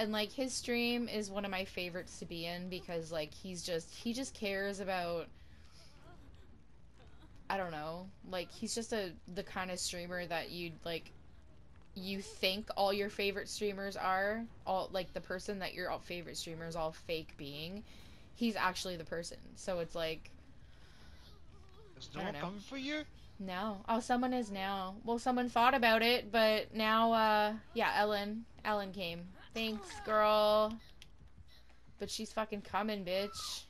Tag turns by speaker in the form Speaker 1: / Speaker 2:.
Speaker 1: and like his stream is one of my favorites to be in because like he's just he just cares about I don't know, like he's just a the kind of streamer that you'd like you think all your favorite streamers are all like the person that your all favorite streamer is all fake being he's actually the person so it's like
Speaker 2: Is no one
Speaker 1: know.
Speaker 2: coming for you?
Speaker 1: no oh someone is now well someone thought about it but now uh yeah ellen ellen came thanks girl. But she's fucking coming bitch